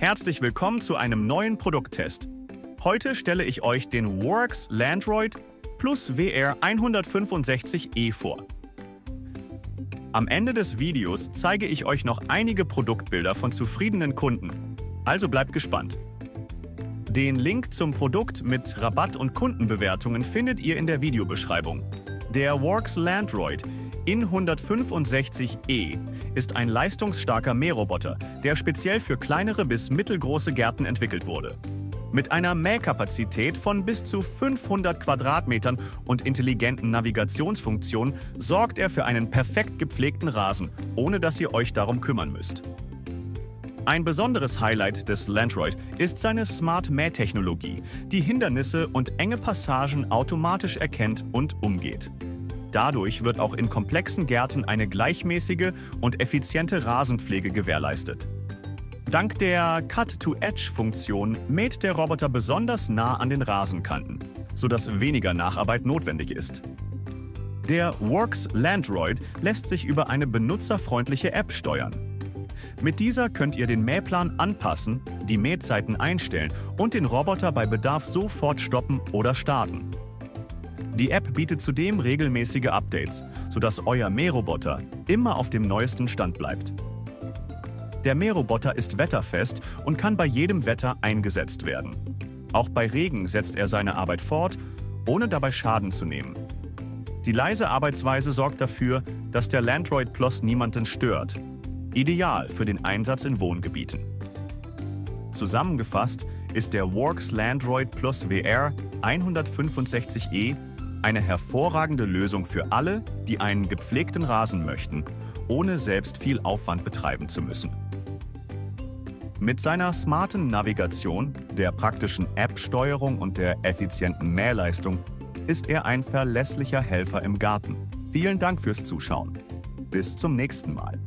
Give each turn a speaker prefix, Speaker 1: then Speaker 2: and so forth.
Speaker 1: Herzlich willkommen zu einem neuen Produkttest. Heute stelle ich euch den Works Landroid plus WR 165e vor. Am Ende des Videos zeige ich euch noch einige Produktbilder von zufriedenen Kunden. Also bleibt gespannt. Den Link zum Produkt mit Rabatt und Kundenbewertungen findet ihr in der Videobeschreibung. Der Works Landroid in 165E ist ein leistungsstarker Mähroboter, der speziell für kleinere bis mittelgroße Gärten entwickelt wurde. Mit einer Mähkapazität von bis zu 500 Quadratmetern und intelligenten Navigationsfunktionen sorgt er für einen perfekt gepflegten Rasen, ohne dass ihr euch darum kümmern müsst. Ein besonderes Highlight des Landroid ist seine Smart Mähtechnologie, die Hindernisse und enge Passagen automatisch erkennt und umgeht. Dadurch wird auch in komplexen Gärten eine gleichmäßige und effiziente Rasenpflege gewährleistet. Dank der Cut-to-Edge-Funktion mäht der Roboter besonders nah an den Rasenkanten, sodass weniger Nacharbeit notwendig ist. Der Works Landroid lässt sich über eine benutzerfreundliche App steuern. Mit dieser könnt ihr den Mähplan anpassen, die Mähzeiten einstellen und den Roboter bei Bedarf sofort stoppen oder starten. Die App bietet zudem regelmäßige Updates, sodass euer Mähroboter immer auf dem neuesten Stand bleibt. Der Mähroboter ist wetterfest und kann bei jedem Wetter eingesetzt werden. Auch bei Regen setzt er seine Arbeit fort, ohne dabei Schaden zu nehmen. Die leise Arbeitsweise sorgt dafür, dass der Landroid Plus niemanden stört. Ideal für den Einsatz in Wohngebieten. Zusammengefasst ist der Works Landroid Plus VR 165E eine hervorragende Lösung für alle, die einen gepflegten Rasen möchten, ohne selbst viel Aufwand betreiben zu müssen. Mit seiner smarten Navigation, der praktischen App-Steuerung und der effizienten Mähleistung ist er ein verlässlicher Helfer im Garten. Vielen Dank fürs Zuschauen. Bis zum nächsten Mal.